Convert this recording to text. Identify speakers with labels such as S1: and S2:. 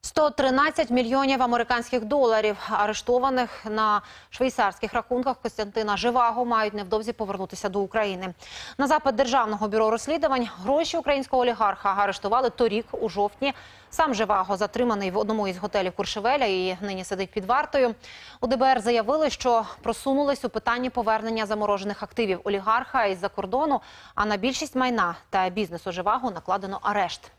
S1: 113 мільйонів американських доларів, арештованих на швейцарських рахунках Костянтина Живаго, мають невдовзі повернутися до України. На запит Державного бюро розслідувань гроші українського олігарха арештували торік у жовтні. Сам Живаго затриманий в одному із готелів Куршевеля і нині сидить під вартою. У ДБР заявили, що просунулись у питанні повернення заморожених активів олігарха із-за кордону, а на більшість майна та бізнесу Живаго накладено арешт.